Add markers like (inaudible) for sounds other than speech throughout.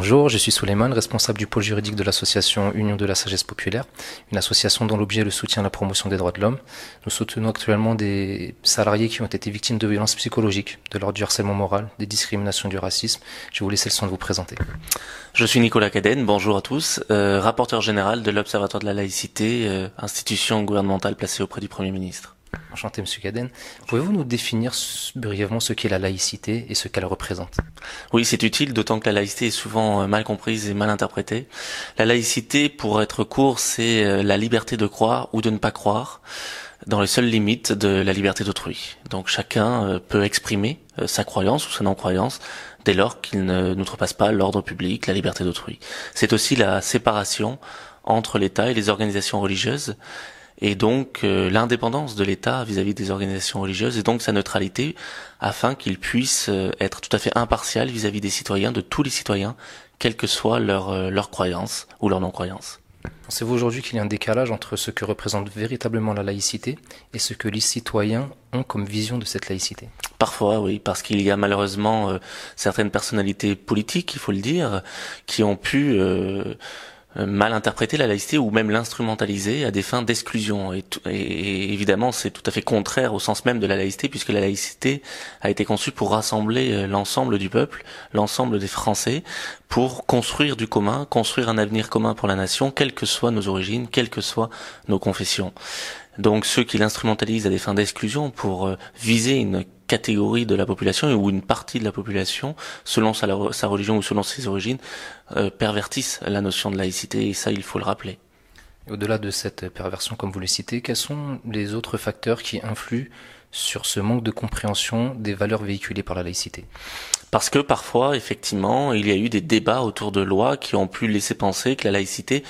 Bonjour, je suis Souleymane, responsable du pôle juridique de l'association Union de la Sagesse Populaire, une association dont l'objet est le soutien à la promotion des droits de l'homme. Nous soutenons actuellement des salariés qui ont été victimes de violences psychologiques, de l'ordre du harcèlement moral, des discriminations, du racisme. Je vous laisser le soin de vous présenter. Je suis Nicolas Caden, bonjour à tous, euh, rapporteur général de l'Observatoire de la laïcité, euh, institution gouvernementale placée auprès du Premier ministre. Enchanté, Monsieur Caden. Pouvez-vous nous définir brièvement ce qu'est la laïcité et ce qu'elle représente? Oui, c'est utile, d'autant que la laïcité est souvent euh, mal comprise et mal interprétée. La laïcité, pour être court, c'est euh, la liberté de croire ou de ne pas croire dans les seules limites de la liberté d'autrui. Donc chacun euh, peut exprimer sa croyance ou sa non-croyance dès lors qu'il ne n'outrepasse pas l'ordre public, la liberté d'autrui. C'est aussi la séparation entre l'État et les organisations religieuses et donc euh, l'indépendance de l'État vis-à-vis des organisations religieuses et donc sa neutralité afin qu'il puisse euh, être tout à fait impartial vis-à-vis des citoyens, de tous les citoyens, quelle que soit leur, euh, leur croyance ou leur non-croyance. Pensez-vous aujourd'hui qu'il y a un décalage entre ce que représente véritablement la laïcité et ce que les citoyens ont comme vision de cette laïcité? Parfois, oui, parce qu'il y a malheureusement certaines personnalités politiques, il faut le dire, qui ont pu euh, mal interpréter la laïcité ou même l'instrumentaliser à des fins d'exclusion. Et, et, évidemment, c'est tout à fait contraire au sens même de la laïcité, puisque la laïcité a été conçue pour rassembler euh, l'ensemble du peuple, l'ensemble des Français, pour construire du commun, construire un avenir commun pour la nation, quelles que soient nos origines, quelles que soient nos confessions. Donc ceux qui l'instrumentalisent à des fins d'exclusion pour euh, viser une catégorie de la population ou une partie de la population, selon sa, sa religion ou selon ses origines, euh, pervertissent la notion de laïcité et ça il faut le rappeler. Au-delà de cette perversion, comme vous le citez, quels sont les autres facteurs qui influent sur ce manque de compréhension des valeurs véhiculées par la laïcité? Parce que parfois, effectivement, il y a eu des débats autour de lois qui ont pu laisser penser que la laïcité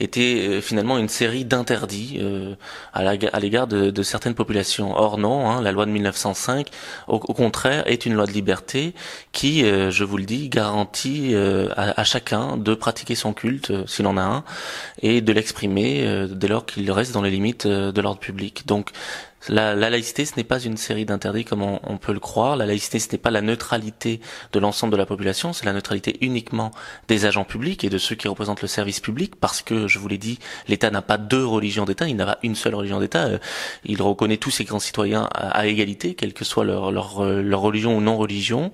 était euh, finalement une série d'interdits euh, à l'égard de, certaines populations. Or non, hein, la loi de 1905, au, contraire, est une loi de liberté qui, euh, je vous le dis, garantit à, chacun de pratiquer son culte, s'il en a un, et de l'exprimer dès lors qu'il reste dans les limites de l'ordre public. Donc, la, laïcité, ce n'est pas une série d'interdits comme on, peut le croire. La laïcité, ce n'est pas la neutralité de l'ensemble de la population, c'est la neutralité uniquement des agents publics et de ceux qui représentent le service public, parce que, je vous l'ai dit, l'État n'a pas deux religions d'État, il n'a pas une seule religion d'État. Euh, il reconnaît tous ses grands citoyens à, égalité, quelle que soit leur, leur, euh, leur religion ou non-religion.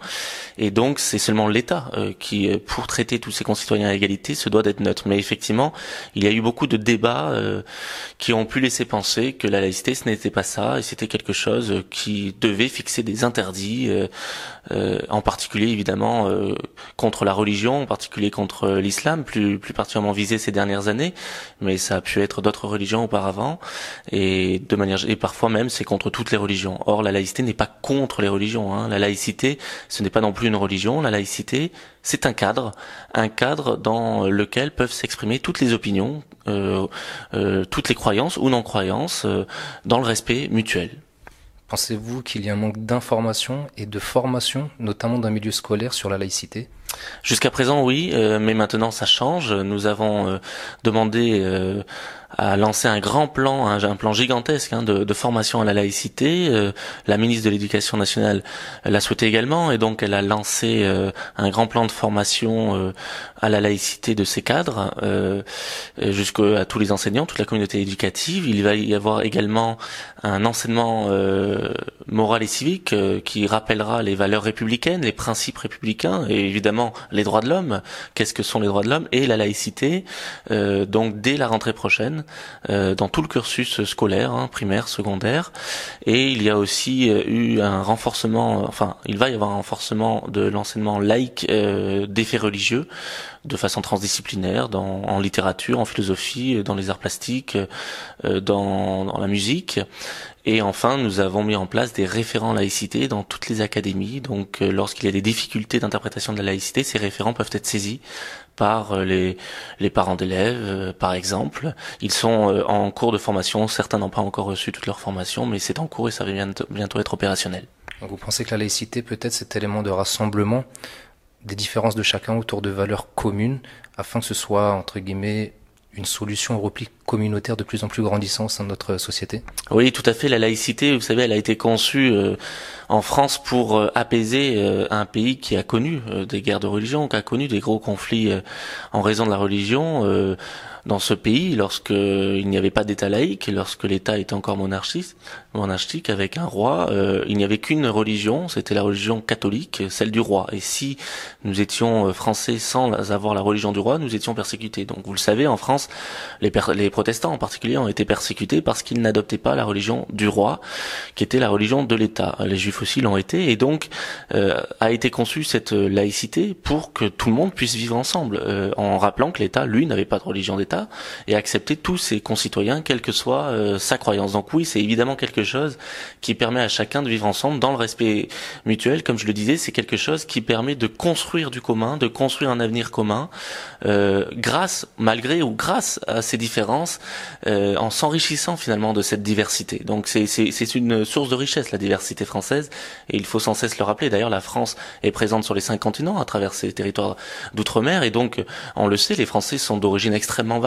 Et donc, c'est seulement l'État euh, qui, pour traiter tous ses concitoyens à égalité, se doit d'être neutre. Mais effectivement, il y a eu beaucoup de débats qui ont pu laisser penser que la laïcité, ce n'était pas ça et c'était quelque chose qui devait fixer des interdits, en particulier évidemment euh, contre la religion, en particulier contre l'islam, plus, plus particulièrement visé ces dernières années, mais ça a pu être d'autres religions auparavant, et de manière et parfois même c'est contre toutes les religions. Or la laïcité n'est pas contre les religions. Hein. La laïcité, ce n'est pas non plus une religion. La laïcité, c'est un cadre, un cadre dans lequel peuvent s'exprimer toutes les opinions, euh, euh, toutes les croyances ou non-croyances, euh, dans le respect mutuel. Pensez-vous qu'il y a un manque d'information et de formation, notamment d'un milieu scolaire, sur la laïcité? Jusqu'à présent, oui, mais maintenant ça change. Nous avons demandé a lancé un grand plan, un, plan gigantesque hein, de, de, formation à la laïcité. Euh, la ministre de l'Éducation nationale l'a souhaité également, et donc elle a lancé euh, un grand plan de formation euh, à la laïcité de ses cadres, jusqu'à tous les enseignants, toute la communauté éducative. Il va y avoir également un enseignement moral et civique qui rappellera les valeurs républicaines, les principes républicains, et évidemment les droits de l'homme. Qu'est-ce que sont les droits de l'homme et la laïcité? Donc dès la rentrée prochaine euh, dans tout le cursus scolaire, hein, primaire, secondaire. Et il y a aussi euh, eu un renforcement, enfin, il va y avoir un renforcement de l'enseignement laïque euh, des faits religieux de façon transdisciplinaire en littérature, en philosophie, dans les arts plastiques, dans, dans la musique. Et enfin, nous avons mis en place des référents laïcité dans toutes les académies. Donc, lorsqu'il y a des difficultés d'interprétation de la laïcité, ces référents peuvent être saisis par euh, les, parents d'élèves, euh, par exemple. Ils sont euh, en cours de formation, certains n'ont pas encore reçu toute leur formation, mais c'est en cours et ça va bientôt, être opérationnel. vous pensez que la laïcité peut être cet élément de rassemblement des différences de chacun autour de valeurs communes, afin que ce soit, entre guillemets, une solution au repli communautaire de plus en plus grandissant au sein de notre société Oui, tout à fait. La laïcité, vous savez, elle a été conçue euh, en France pour euh, apaiser euh, un pays qui a connu des guerres de religion, qui a connu des gros conflits en raison de la religion dans ce pays lorsqu'il n'y avait pas d'État laïque, lorsque l'État était encore monarchiste, monarchique avec un roi, euh, il n'y avait qu'une religion, c'était la religion catholique, celle du roi. Et si nous étions euh, français sans avoir la religion du roi, nous étions persécutés. Donc vous le savez, en France, les, les protestants en particulier ont été persécutés parce qu'ils n'adoptaient pas la religion du roi, qui était la religion de l'État. Les juifs aussi l'ont été, et donc euh, a été conçue cette laïcité pour que tout le monde puisse vivre ensemble, en rappelant que l'État, lui, n'avait pas de religion d'État et accepter tous ses concitoyens, quelle que soit euh, sa croyance. Donc oui, c'est évidemment quelque chose qui permet à chacun de vivre ensemble dans le respect mutuel. Comme je le disais, c'est quelque chose qui permet de construire du commun, de construire un avenir commun, euh, grâce, malgré ou grâce à ces différences, euh, en s'enrichissant finalement de cette diversité. Donc c'est une source de richesse la diversité française et il faut sans cesse le rappeler. D'ailleurs, la France est présente sur les cinq continents à travers ses territoires d'outre-mer et donc on le sait, les Français sont d'origine extrêmement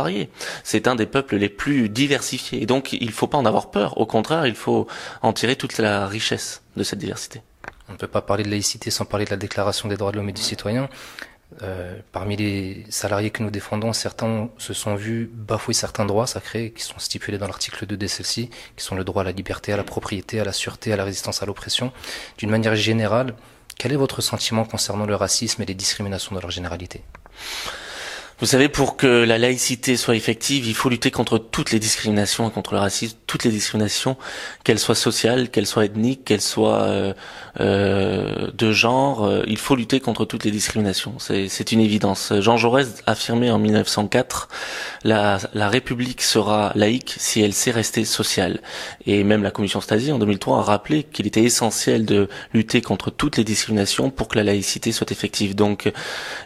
c'est un des peuples les plus diversifiés. Et donc, il ne faut pas en avoir peur. Au contraire, il faut en tirer toute la richesse de cette diversité. On ne peut pas parler de laïcité sans parler de la Déclaration des droits de l'homme et du citoyen. Euh, parmi les salariés que nous défendons, certains se sont vus bafouer certains droits sacrés qui sont stipulés dans l'article 2 de celle-ci, qui sont le droit à la liberté, à la propriété, à la sûreté, à la résistance à l'oppression. D'une manière générale, quel est votre sentiment concernant le racisme et les discriminations dans leur généralité? Vous savez, pour que la laïcité soit effective, il faut lutter contre toutes les discriminations et contre le racisme, toutes les discriminations, qu'elles soient sociales, qu'elles soient ethniques, qu'elles soient euh, euh de genre. Euh, il faut lutter contre toutes les discriminations. C'est une évidence. Jean Jaurès affirmait en 1904 la, la République sera laïque si elle sait rester sociale. Et même la Commission Stasi en 2003 a rappelé qu'il était essentiel de lutter contre toutes les discriminations pour que la laïcité soit effective. Donc,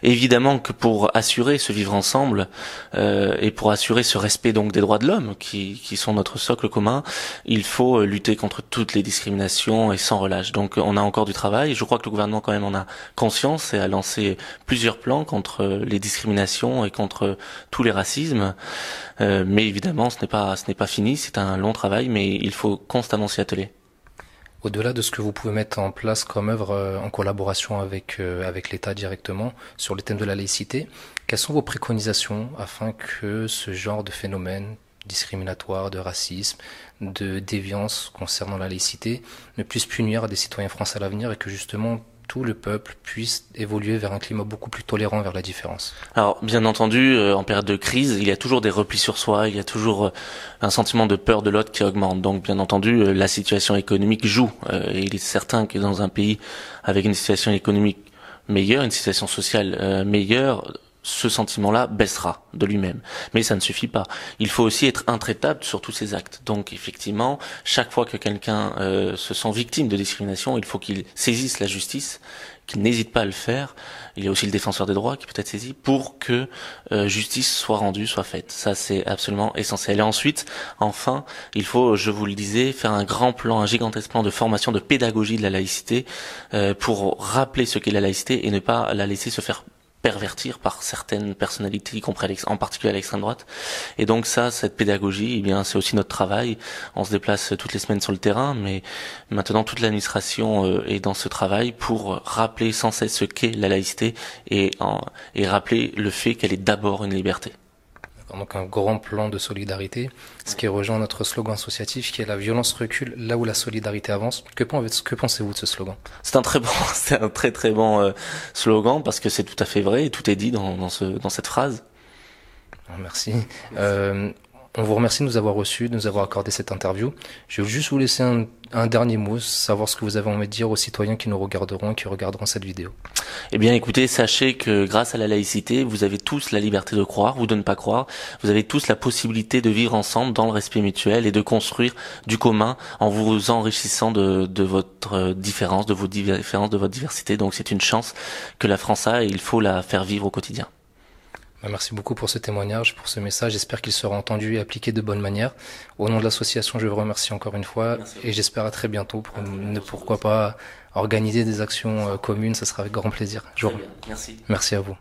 évidemment que pour assurer ce vivre ensemble euh, et pour assurer ce respect donc des droits de l'homme qui, qui sont notre socle commun, il faut euh, lutter contre toutes les discriminations et sans relâche. Donc on a encore du travail. Je crois que le gouvernement quand même en a conscience et a lancé plusieurs plans contre les discriminations et contre tous les racismes. Euh, mais évidemment, ce n'est pas ce n'est pas fini. C'est un long travail, mais il faut constamment s'y atteler. Au-delà de ce que vous pouvez mettre en place comme œuvre euh, en collaboration avec, euh, avec l'État directement sur le thème de la laïcité, quelles sont vos préconisations afin que ce genre de phénomène discriminatoire, de racisme, de déviance concernant la laïcité ne puisse punir à des citoyens français à l'avenir et que justement tout le peuple puisse évoluer vers un climat beaucoup plus tolérant vers la différence. Alors, bien entendu, euh, en période de crise, il y a toujours des replis sur soi, il y a toujours euh, un sentiment de peur de l'autre qui augmente. Donc, bien entendu, euh, la situation économique joue. et il est certain que dans un pays avec une situation économique meilleure, une situation sociale meilleure, ce sentiment-là baissera de lui-même. Mais ça ne suffit pas. Il faut aussi être intraitable sur tous ces actes. Donc effectivement, chaque fois que quelqu'un euh, se sent victime de discrimination, il faut qu'il saisisse la justice, qu'il n'hésite pas à le faire. Il y a aussi le défenseur des droits qui peut être saisi pour que euh, justice soit rendue, soit faite. Ça c'est absolument essentiel. Et ensuite, enfin, il faut, je vous le disais, faire un grand plan, un gigantesque plan de formation, de pédagogie de la laïcité euh, pour rappeler ce qu'est la laïcité et ne pas la laisser se faire pervertir par certaines personnalités, y compris en particulier à l'extrême droite. Et donc ça, cette pédagogie, eh bien, c'est aussi notre travail. On se déplace toutes les semaines sur le terrain, mais maintenant toute l'administration euh, est dans ce travail pour rappeler sans cesse ce qu'est la laïcité et, et rappeler le fait qu'elle est d'abord une liberté donc un grand plan de solidarité, ce qui rejoint notre slogan associatif qui est la violence recule là où la solidarité avance. Que, que pensez-vous de ce slogan? C'est un très bon, (laughs) c'est un très très bon euh, slogan parce que c'est tout à fait vrai et tout est dit dans, dans, ce, dans cette phrase. Merci. Euh, on vous remercie de nous avoir reçus, de nous avoir accordé cette interview. Je vais juste vous laisser un, dernier mot, savoir ce que vous avez envie de dire aux citoyens qui nous regarderont et qui regarderont cette vidéo. Eh bien, écoutez, sachez que grâce à la laïcité, vous avez tous la liberté de croire ou de ne pas croire. Vous avez tous la possibilité de vivre ensemble dans le respect mutuel et de construire du commun en vous enrichissant de, de votre différence, de vos différences, de votre diversité. Donc, c'est une chance que la France a et il faut la faire vivre au quotidien. Bah, merci beaucoup pour ce témoignage, pour ce message. J'espère qu'il sera entendu et appliqué de bonne manière. Au nom de l'association, je vous remercie encore une fois et j'espère à très bientôt pour ne pourquoi pas organiser des actions euh, communes. Ce sera avec grand plaisir. Merci. Merci à vous.